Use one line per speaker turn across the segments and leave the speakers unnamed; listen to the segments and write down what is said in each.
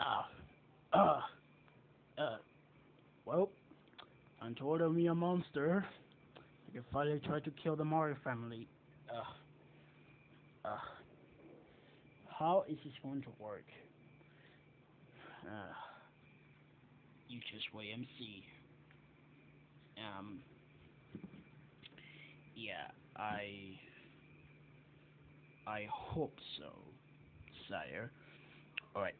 Ah. Uh. Uh. Well, I'm told of me a monster. I can finally try to kill the Mario family. Uh. Uh. How is this going to work? Uh. You just wait and see. Um. Yeah, I. I hope so, sire. Alright.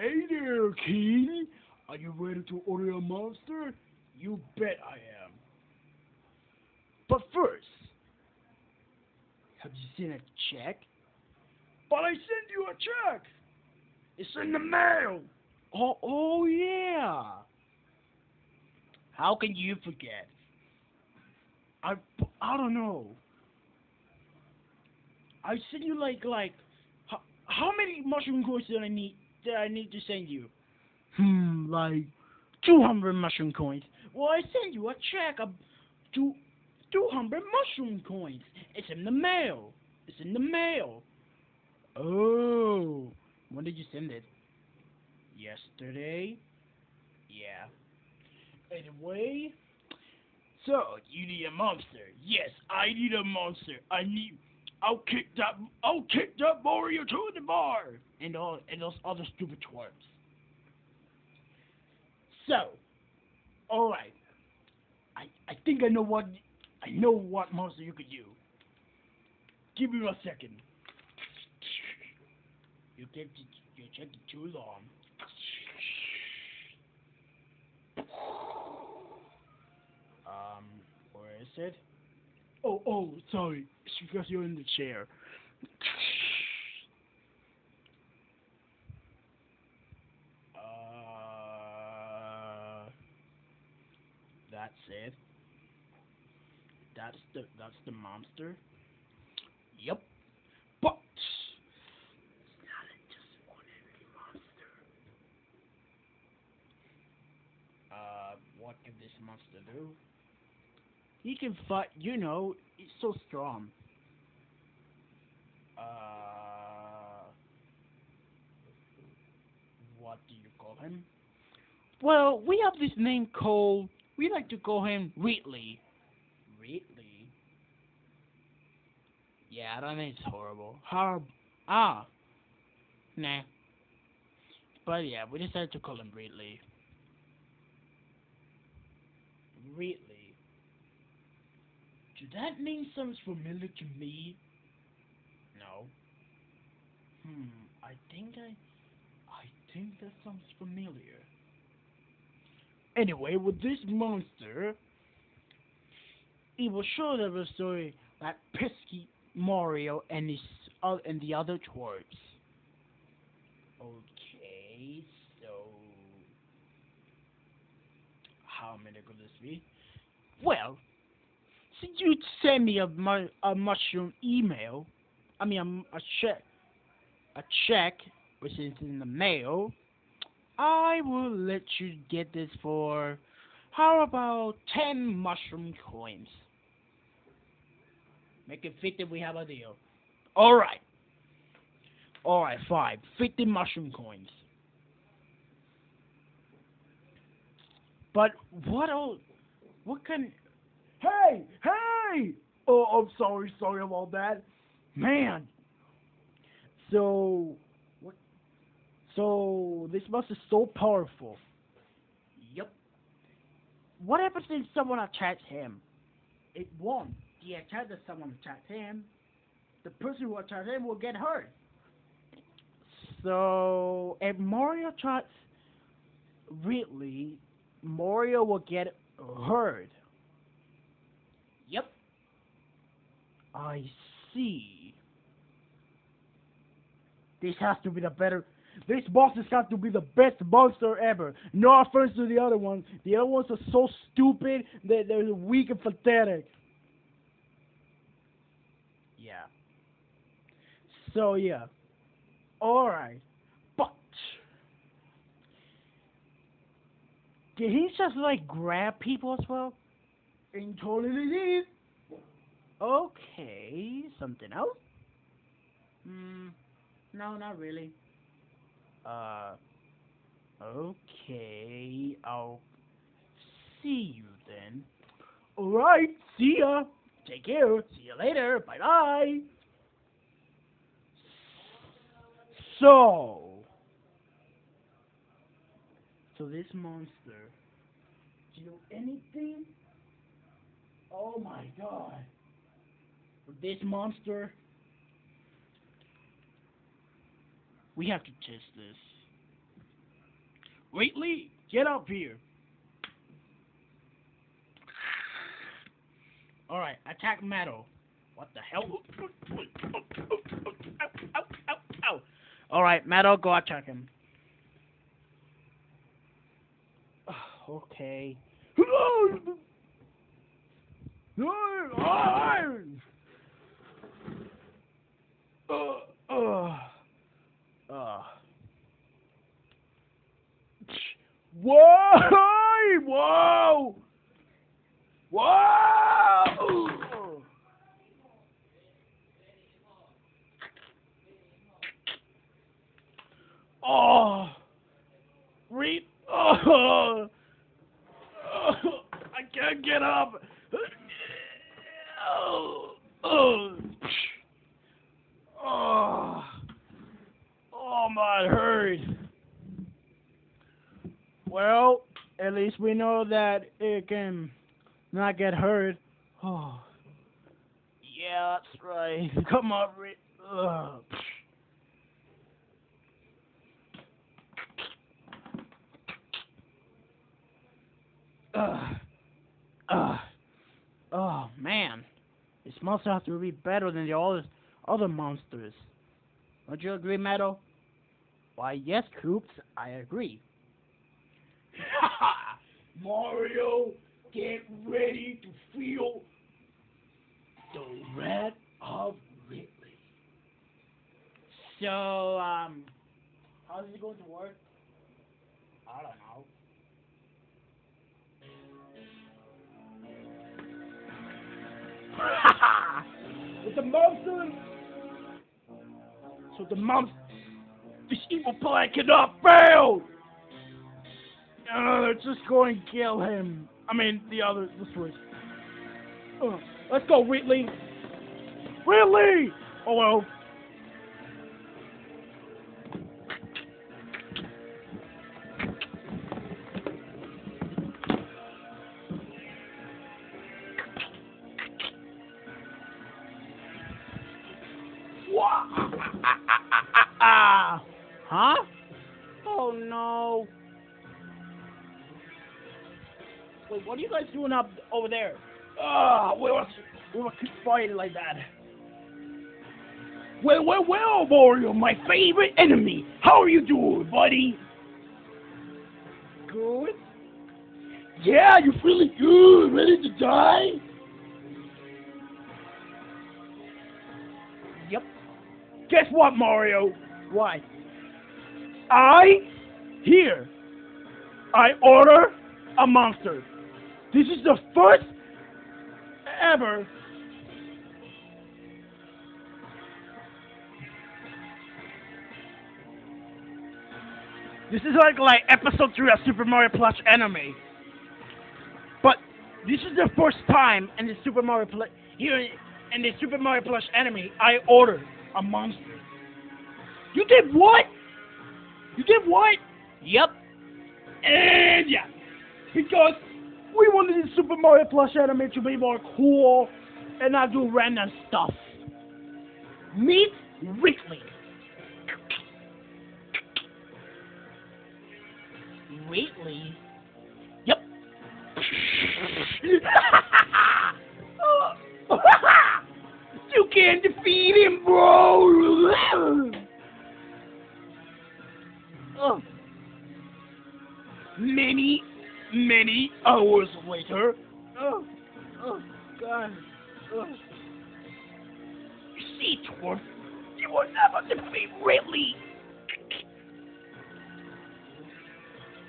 Hey there, King! Are you ready to order a monster? You bet I am. But first, have you seen a check? But I sent you a check! It's in the mail! Oh, oh yeah! How can you forget? I, I don't know. I sent you like like how, how many mushroom coins did I need that I need to send you? Hmm, like two hundred mushroom coins. Well, I sent you a check of two two hundred mushroom coins. It's in the mail. It's in the mail. Oh, when did you send it? Yesterday. Yeah. Anyway. So, you need a monster. Yes, I need a monster. I need I'll kick that I'll kick that Mario to the bar and all and those other stupid twerps. So, alright. I I think I know what I know what monster you could use. Give me a second. You kept it, you taking too long. Um, where is it? Oh, oh, sorry. It's because you're in the chair. Uh, that's it. That's the that's the monster. Yep. But it's not just ordinary monster. Uh, what can this monster do? He can fight, you know, he's so strong. Uh, what do you call him? Well, we have this name called, we like to call him Wheatley. Wheatley? Yeah, that name's horrible. Horrible. Ah. Nah. But yeah, we decided to call him Wheatley. Wheatley. Does that name sounds familiar to me? No. Hmm, I think I... I think that sounds familiar. Anyway, with this monster, it will show the story that pesky Mario and his uh, and the other twerps. Okay, so how many could this be? Well, since you send me a, mu- a mushroom email, I mean a, a check, a check which is in the mail, I will let you get this for how about ten mushroom coins? Make it fifty. We have a deal. All right. All right, five. Fifty mushroom coins. But what else? What can? Hey, hey! Oh, I'm sorry, sorry about that. Man. So, what? So this bus is so powerful. Yep. What happens if someone attacks him? It won't. The attack that someone attacks him, the person who attacks him will get hurt. So if Mario attacks Ridley, Mario will get hurt. Yep. I see. This has to be the better. This boss has got to be the best monster ever. No offense to the other ones. The other ones are so stupid that they're weak and pathetic. Yeah. So yeah. Alright. But did he just like grab people as well? And totally did. Okay, something else? Hmm, no, not really. Uh, okay, I'll see you then. Alright, see ya. Take care. See you later. Bye bye. So, so this monster, do you know anything? Oh my god. This monster, we have to test this. Waitley, get up here. Alright, attack metal. What the hell? Alright, metal, go attack him. Okay. Uh, uh, uh. Oh! Read. Oh! oh! I can't get up. Oh! Oh! Oh! Oh my hurt. Well, at least we know that it can not get hurt. Oh. Yeah, that's right. Come on, Rick. Ugh. Ugh. Oh, man. This monster has to be better than the other, other monsters. Don't you agree, Meadow? Why, yes, Coops, I agree. Mario, get ready to feel the wrath of Ridley. So, um, how's it going to work? I don't know. With the monster. So the monster, this evil plan cannot fail. Uh, let's just go and kill him. I mean, the other, the switch. Uh, let's go, Ridley. Ridley! Oh well. What are you guys doing up over there? Ah, we were we were keep fighting like that. Well, well, well, Mario, my favorite enemy. How are you doing, buddy? Good. Yeah, you feeling good? Ready to die? Yep. Guess what, Mario? Why? I here. I order a monster. This is the first ever This is like like episode three of Super Mario Plus anime. But this is the first time in the Super Mario Plus here in the Super Mario Plus anime I ordered a monster. You did what? You did what? Yep. And yeah. Because we wanted the Super Mario Plus anime to be more cool and not do random stuff. Meet Ridley. Ridley? Yep. you can't defeat him, bro. Oh. Many, many hours later. Oh, oh, God. Oh. You see, Dwarf, you will never defeat Ridley.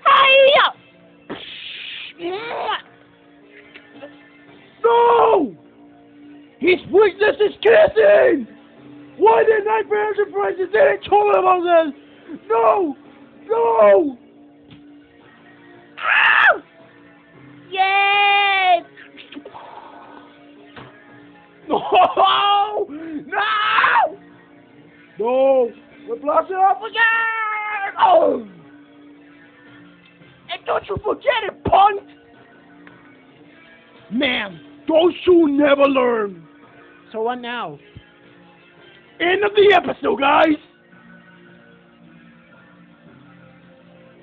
Hiya! No! His weakness is kissing! Why did Nightmare Enterprises didn't tell him about this? No!
No! No! No! No! We're blasting off again! Oh! And don't you forget it, punk! Man, don't you never learn!
So what now?
End of the episode, guys!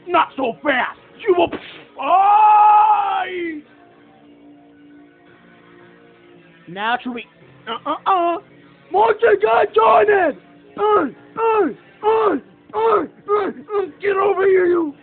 Not so fast! You will. Aye!
Now should we?
Uh uh uh! Monster got join it! Uh, uh, uh, uh, uh, uh, get over here, you!